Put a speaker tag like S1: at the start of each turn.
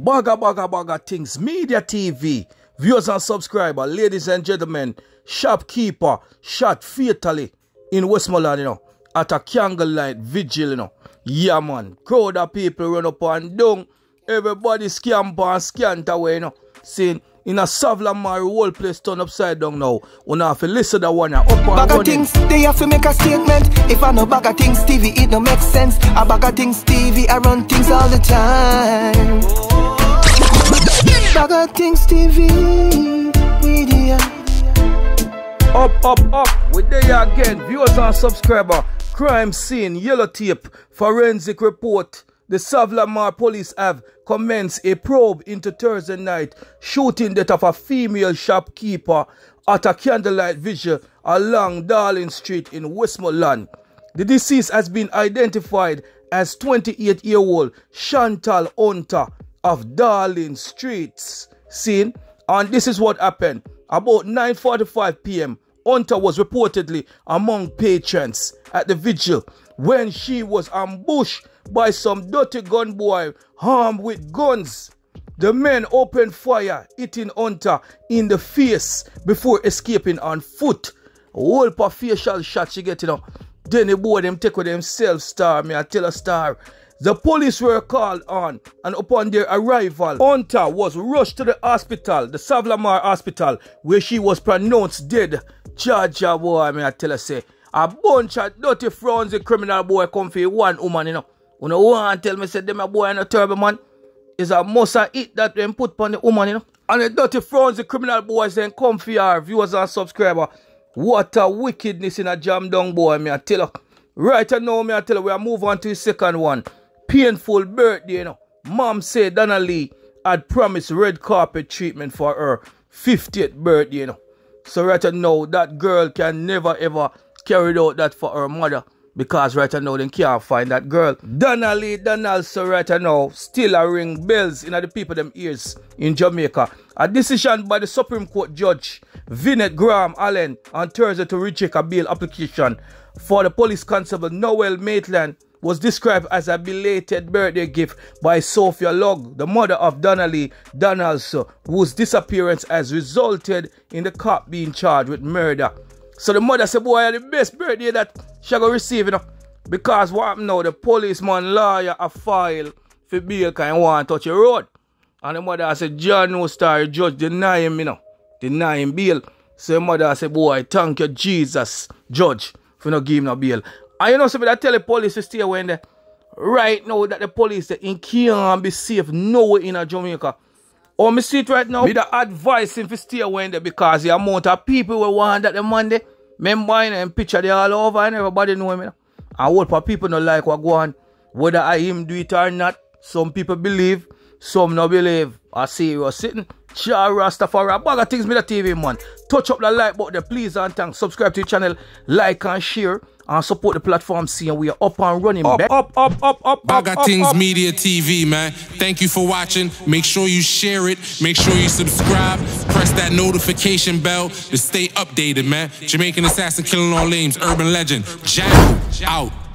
S1: Baga Baga BaggaThingz Media TV. Viewers and subscribers, ladies and gentlemen, shopkeeper shot fatally in Westmoreland, you know, at a candlelight vigil, you know. Yeah, man. Crowd of people run up and down. Everybody scamper and scant away, you know. Saying, in a Savlamar whole place turn upside down now. We have to listen to one uh, up and
S2: BaggaThingz, they have to make a statement. If I know BaggaThingz, TV, it no make sense. A BaggaThingz, TV, I run things all the time. BaggaThingz, TV, media.
S1: Up, up, up. We're there again. Viewers and subscriber. Crime scene, yellow tape, forensic report. The Savlamar police have commenced a probe into Thursday night shooting death of a female shopkeeper at a candlelight vigil along Darling Street in Westmoreland. The deceased has been identified as 28-year-old Chantal Hunter of Darling Streets. Seen? And this is what happened. About 9.45 p.m., Hunter was reportedly among patrons at the vigil when she was ambushed by some dirty gun boy armed with guns. The men opened fire, hitting Hunter in the face before escaping on foot. Whole facial shot she get, you know. Then the boy them take with themselves star, me I tell a star. The police were called on, and upon their arrival, Hunter was rushed to the hospital, the Savlamar Hospital, where she was pronounced dead. Georgia uh, boy, me I tell her say, a bunch of dirty frownsy criminal boy come for one woman, you know. You know, want tell me say them a boy and a turbo man is a must eat that them put upon the woman, you know. And the dirty frownsy criminal boys then come for our viewers and subscriber. What a wickedness in a jam down boy, me I tell you. Right now, me I tell you, we are move on to the second one. Painful birthday, you know. Mom said Donna Lee had promised red carpet treatment for her 50th birthday, you know. So right now, that girl can never ever carry out that for her mother. Because right now they can't find that girl. Donna-Lee Donald so right now still a ring bells in the people them ears in Jamaica. A decision by the Supreme Court Judge Vinette Graham Allen on Thursday to reject a bail application for the police constable Noel Maitland was described as a belated birthday gift by Sophia Log, the mother of Donna-Lee Donaldson, whose disappearance has resulted in the cop being charged with murder. So the mother said, boy, the best birthday that she going receive, you know. Because what happened now, the policeman lawyer a file for bail can want to touch a road. And the mother said, John no star judge deny him, you know. Deny him bail. So the mother said, boy, thank you, Jesus, judge, for not giving no bail. And you know, so I tell the police to stay away in there. Right now that the police in can't be safe nowhere in a Jamaica. Oh, me see it right now. Me the advice him to stay away there because the amount of people will want that the Monday. Remember and picture they all over and everybody know him. You know? And what for people not like what go on. Whether I him do it or not. Some people believe, some no believe. I see you are sitting. Cha Rastafari. BaggaThingz me the TV man. Touch up the like button please and thanks. Subscribe to the channel, like and share and support the platform scene. We are up and running.
S3: Up,
S1: back.
S3: up, up, up, up,
S4: Baga
S3: up,
S4: Things
S3: up, up.
S4: Media TV, man. Thank you for watching. Make sure you share it. Make sure you subscribe. Press that notification bell to stay updated, man. Jamaican assassin killing all names. Urban legend. Jack out. out.